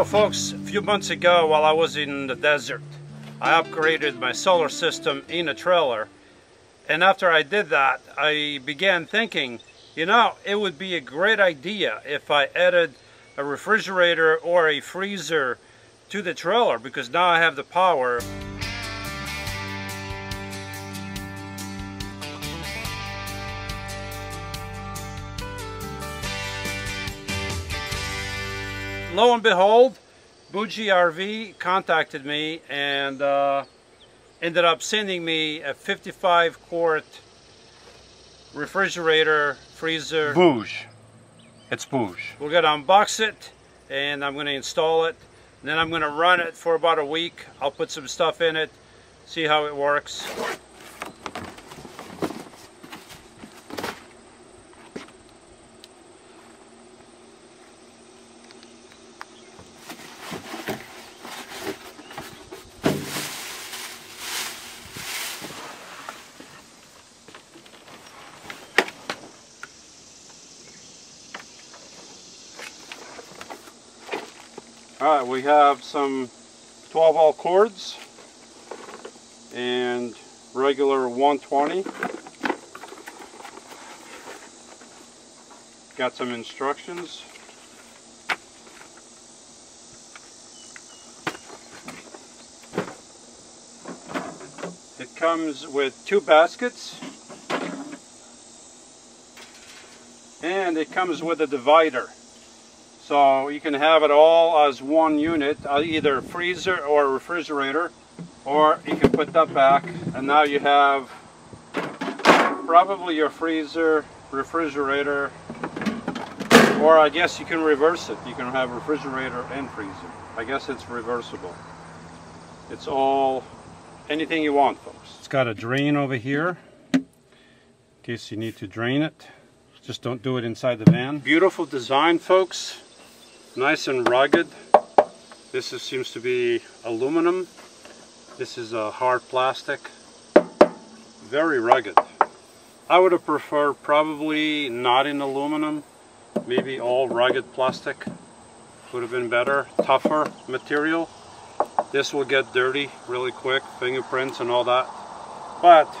Know folks, a few months ago while I was in the desert, I upgraded my solar system in a trailer. And after I did that, I began thinking, you know, it would be a great idea if I added a refrigerator or a freezer to the trailer because now I have the power. Lo and behold, Bougie RV contacted me and uh, ended up sending me a 55 quart refrigerator, freezer. Bouge. It's Bouge. We're going to unbox it and I'm going to install it. then I'm going to run it for about a week. I'll put some stuff in it, see how it works. Alright, we have some 12 volt cords and regular 120. Got some instructions. It comes with two baskets and it comes with a divider. So you can have it all as one unit, uh, either freezer or refrigerator, or you can put that back and now you have probably your freezer, refrigerator, or I guess you can reverse it. You can have refrigerator and freezer. I guess it's reversible. It's all anything you want, folks. It's got a drain over here in case you need to drain it. Just don't do it inside the van. Beautiful design, folks nice and rugged. This is, seems to be aluminum. This is a hard plastic. Very rugged. I would have preferred probably not in aluminum. Maybe all rugged plastic would have been better. Tougher material. This will get dirty really quick, fingerprints and all that. But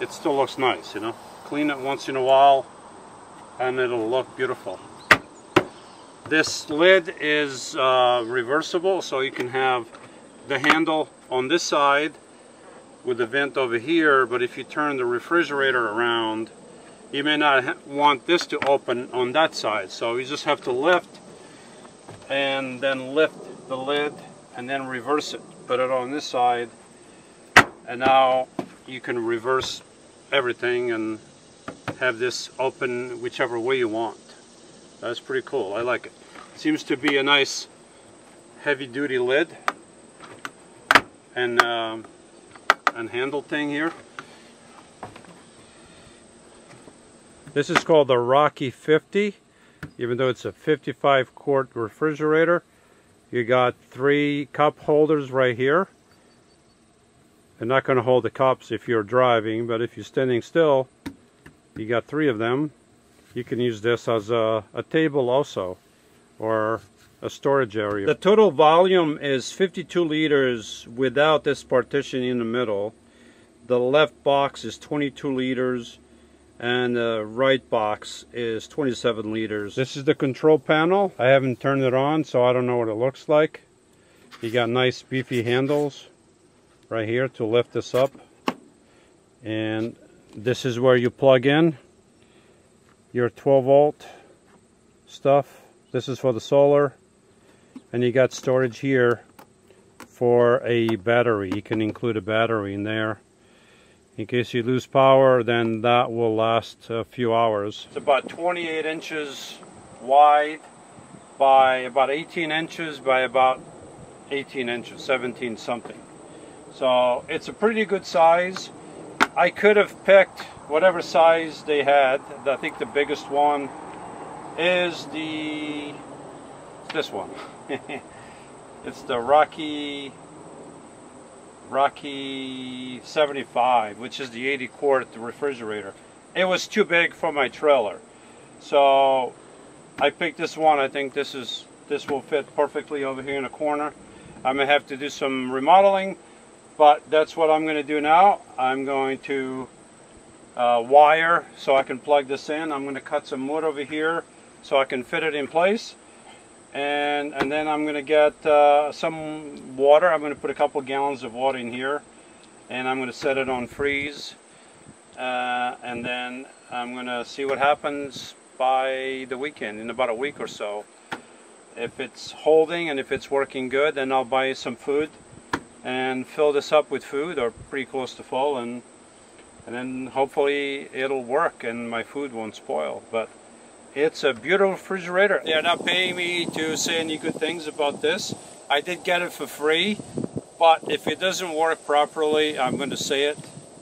it still looks nice, you know. Clean it once in a while and it'll look beautiful. This lid is uh, reversible, so you can have the handle on this side with the vent over here, but if you turn the refrigerator around, you may not want this to open on that side. So you just have to lift and then lift the lid and then reverse it. Put it on this side and now you can reverse everything and have this open whichever way you want. That's pretty cool. I like it. Seems to be a nice heavy duty lid and um, and handle thing here. This is called the Rocky 50 even though it's a 55 quart refrigerator. You got three cup holders right here. They're not going to hold the cups if you're driving, but if you're standing still, you got three of them you can use this as a, a table also or a storage area. The total volume is 52 liters without this partition in the middle. The left box is 22 liters and the right box is 27 liters. This is the control panel. I haven't turned it on so I don't know what it looks like. You got nice beefy handles right here to lift this up and this is where you plug in your 12 volt stuff. This is for the solar. And you got storage here for a battery. You can include a battery in there. In case you lose power, then that will last a few hours. It's about 28 inches wide by about 18 inches by about 18 inches, 17 something. So it's a pretty good size. I could have picked whatever size they had. I think the biggest one is the this one. it's the Rocky Rocky 75, which is the 80 quart refrigerator. It was too big for my trailer. So I picked this one. I think this is this will fit perfectly over here in the corner. I may have to do some remodeling, but that's what I'm going to do now. I'm going to uh, wire so I can plug this in. I'm going to cut some wood over here so I can fit it in place. And, and then I'm going to get uh, some water. I'm going to put a couple gallons of water in here and I'm going to set it on freeze. Uh, and then I'm going to see what happens by the weekend, in about a week or so. If it's holding and if it's working good, then I'll buy some food and fill this up with food or pretty close to full and and then hopefully it'll work and my food won't spoil. But it's a beautiful refrigerator. They're not paying me to say any good things about this. I did get it for free, but if it doesn't work properly, I'm going to say it.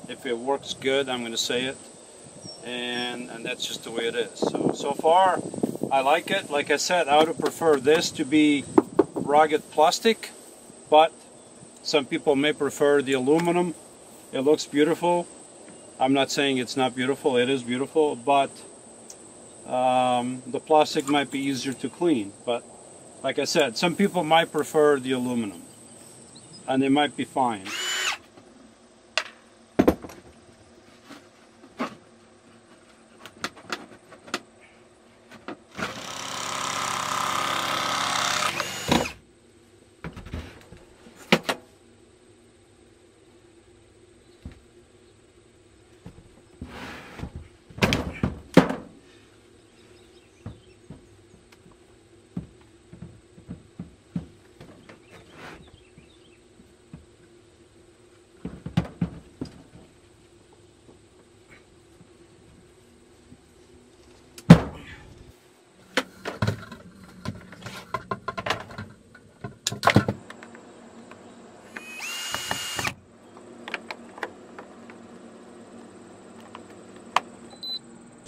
If it works good, I'm going to say it. And, and that's just the way it is. So, so far, I like it. Like I said, I would prefer this to be rugged plastic, but some people may prefer the aluminum. It looks beautiful. I'm not saying it's not beautiful, it is beautiful, but um, the plastic might be easier to clean. But like I said, some people might prefer the aluminum and they might be fine.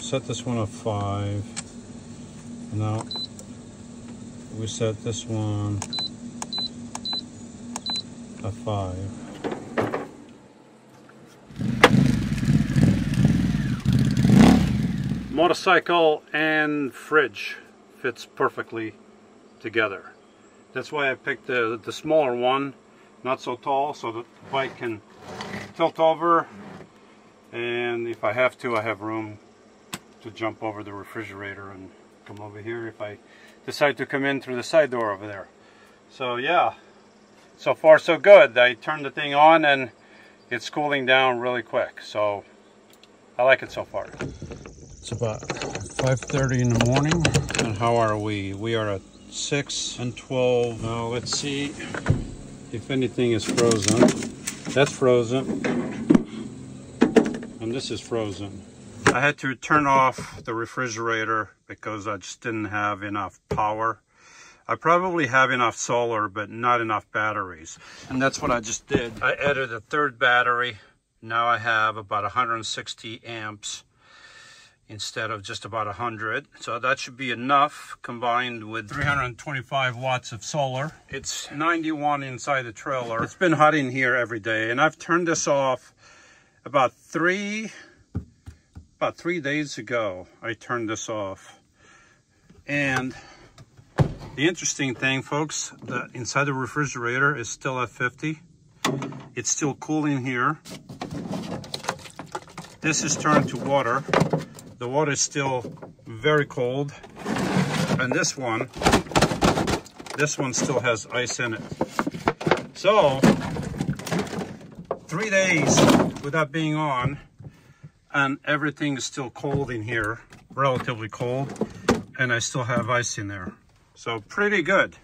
Set this one at five. Now we set this one at five. Motorcycle and fridge fits perfectly together. That's why I picked the, the smaller one, not so tall, so the bike can tilt over and if I have to I have room to jump over the refrigerator and come over here if I decide to come in through the side door over there. So yeah, so far so good. I turned the thing on and it's cooling down really quick. So I like it so far. It's about 5.30 in the morning. And how are we? We are at 6 and 12. Now let's see if anything is frozen. That's frozen. And this is frozen. I had to turn off the refrigerator because I just didn't have enough power. I probably have enough solar, but not enough batteries. And that's what I just did. I added a third battery. Now I have about 160 amps instead of just about 100. So that should be enough combined with 325 watts of solar. It's 91 inside the trailer. It's been hot in here every day and I've turned this off about three about three days ago, I turned this off. And the interesting thing, folks, the inside the refrigerator is still at 50. It's still cooling here. This is turned to water. The water is still very cold. And this one, this one still has ice in it. So, three days without being on, and everything is still cold in here, relatively cold, and I still have ice in there. So pretty good.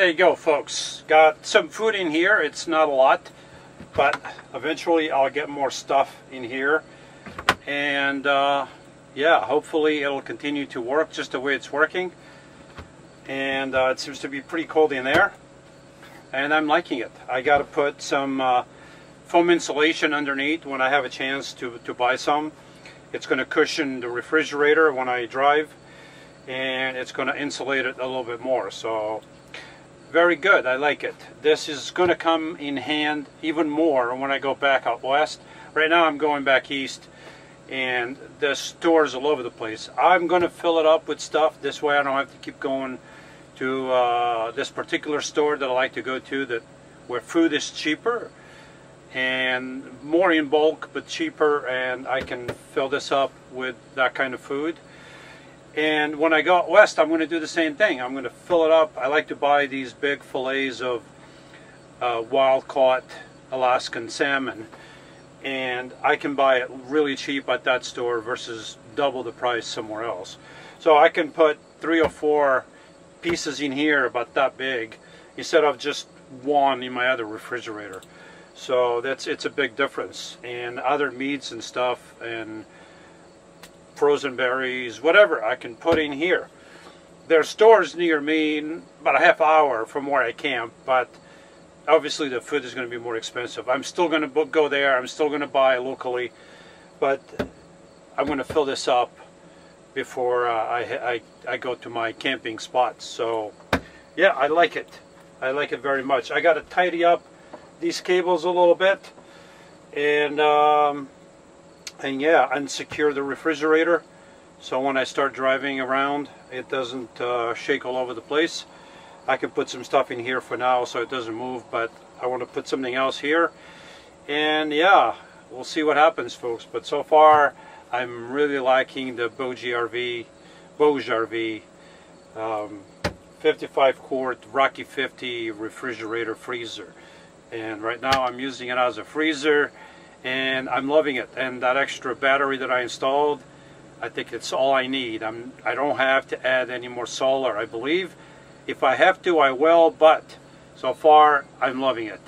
There you go, folks. Got some food in here. It's not a lot, but eventually I'll get more stuff in here. And uh, yeah, hopefully it'll continue to work just the way it's working. And uh, it seems to be pretty cold in there. And I'm liking it. I got to put some uh, foam insulation underneath when I have a chance to, to buy some. It's going to cushion the refrigerator when I drive and it's going to insulate it a little bit more. So very good. I like it. This is going to come in hand even more when I go back out west. Right now I'm going back east and the stores all over the place. I'm going to fill it up with stuff. This way I don't have to keep going to uh, this particular store that I like to go to that where food is cheaper and more in bulk but cheaper and I can fill this up with that kind of food. And when I go out west, I'm going to do the same thing. I'm going to fill it up. I like to buy these big fillets of uh, wild-caught Alaskan salmon. And I can buy it really cheap at that store versus double the price somewhere else. So I can put three or four pieces in here about that big instead of just one in my other refrigerator. So that's it's a big difference. And other meats and stuff and frozen berries, whatever I can put in here. There are stores near me about a half hour from where I camp, but obviously the food is going to be more expensive. I'm still going to go there. I'm still going to buy locally, but I'm going to fill this up before uh, I, I, I go to my camping spots. So yeah, I like it. I like it very much. I got to tidy up these cables a little bit and um, and yeah unsecure the refrigerator so when I start driving around it doesn't uh, shake all over the place. I can put some stuff in here for now so it doesn't move but I want to put something else here. And yeah we'll see what happens folks but so far I'm really liking the Bouge RV Bouge RV um, 55 quart Rocky 50 refrigerator freezer. And right now I'm using it as a freezer and I'm loving it. And that extra battery that I installed I think it's all I need. I'm I don't have to add any more solar I believe. If I have to I will but so far I'm loving it